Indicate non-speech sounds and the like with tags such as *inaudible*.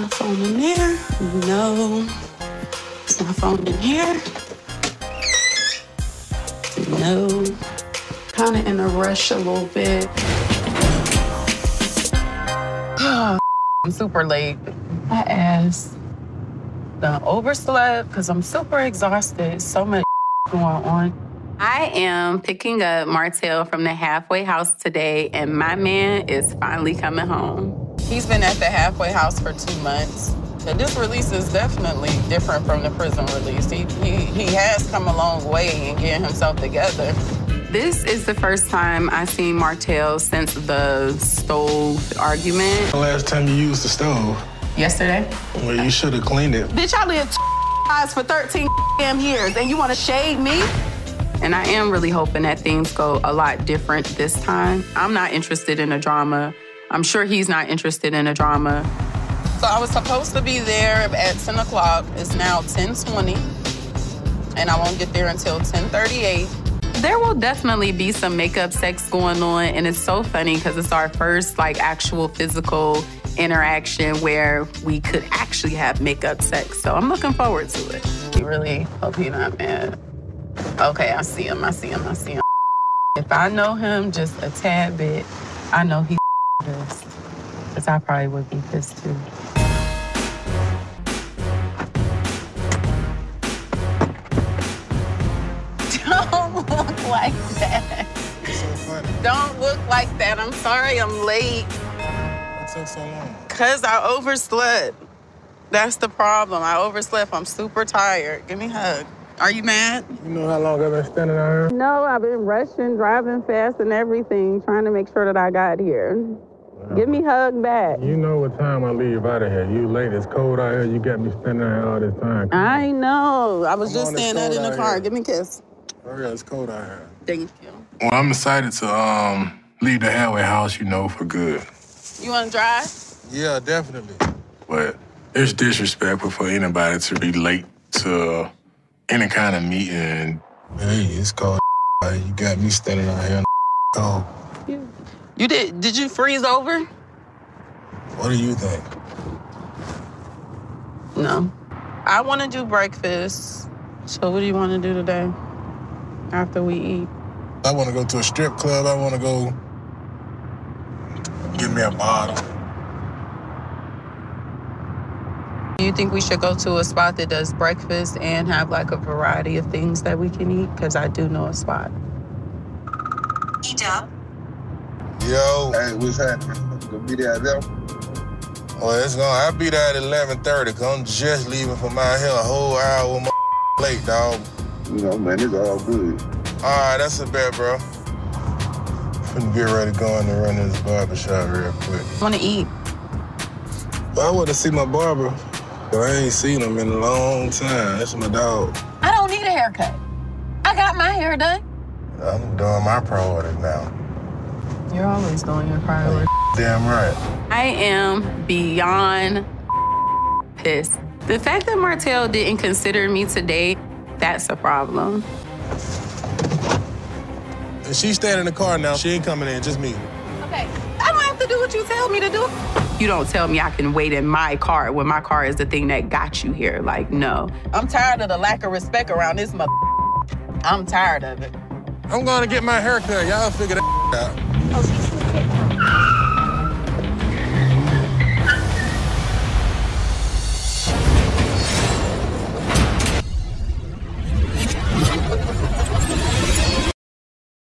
My phone in there? No. Is my phone in here? No. Kind of in a rush a little bit. *sighs* I'm super late. My ass done overslept because I'm super exhausted. So much *laughs* going on. I am picking up Martel from the halfway house today, and my man is finally coming home. He's been at the halfway house for two months. And this release is definitely different from the prison release. He, he, he has come a long way in getting himself together. This is the first time I've seen Martel since the stove argument. The last time you used the stove? Yesterday. Well, you should have cleaned it. Bitch, I lived lives *laughs* for 13 damn years, and you want to shade me? And I am really hoping that things go a lot different this time. I'm not interested in a drama. I'm sure he's not interested in a drama. So I was supposed to be there at 10 o'clock. It's now 10:20, and I won't get there until 10:38. There will definitely be some makeup sex going on, and it's so funny because it's our first like actual physical interaction where we could actually have makeup sex. So I'm looking forward to it. I really hope he's not mad. Okay, I see him. I see him. I see him. If I know him just a tad bit, I know he's pissed. Because I probably would be pissed too. *laughs* Don't look like that. So funny. Don't look like that. I'm sorry I'm late. What took so long? Because I overslept. That's the problem. I overslept. I'm super tired. Give me a hug. Are you mad? You know how long I've been standing out here? No, I've been rushing, driving fast, and everything, trying to make sure that I got here. Give me hug back. You know what time I leave out of here. You late. It's cold out here. You got me standing out here all this time. I know. I was Come just on, saying that in the out car. here. Give me a kiss. Hurry up. It's cold out here. Thank you. Well, I'm excited to um leave the halfway house, you know, for good. You want to drive? Yeah, definitely. But it's disrespectful for anybody to be late to any kind of meeting. Hey, it's cold. *laughs* You got me standing out here. Cold. You did? Did you freeze over? What do you think? No. I want to do breakfast. So what do you want to do today? After we eat. I want to go to a strip club. I want to go give me a bottle. Do you think we should go to a spot that does breakfast and have like a variety of things that we can eat? Because I do know a spot. Yo, Hey, what's happening? Gonna be there at them? well, oh, it's gonna. I'll be there at eleven thirty. Cause I'm just leaving from out here a whole hour with my *laughs* late, dog. You know, man, it's all good. All right, that's a bet, bro. Finna get ready to go in and run this barber shop real quick. Want to eat? But I want to see my barber, but I ain't seen him in a long time. That's my dog. I don't need a haircut. I got my hair done. I'm doing my priorities now. You're always doing your priorities. Damn right. I am beyond pissed. The fact that Martel didn't consider me today, that's a problem. And she's staying in the car now. She ain't coming in, just me. Okay. I don't have to do what you tell me to do. You don't tell me I can wait in my car when my car is the thing that got you here. Like, no. I'm tired of the lack of respect around this mother. I'm tired of it. I'm gonna get my hair cut. Y'all figure that out. 保持一定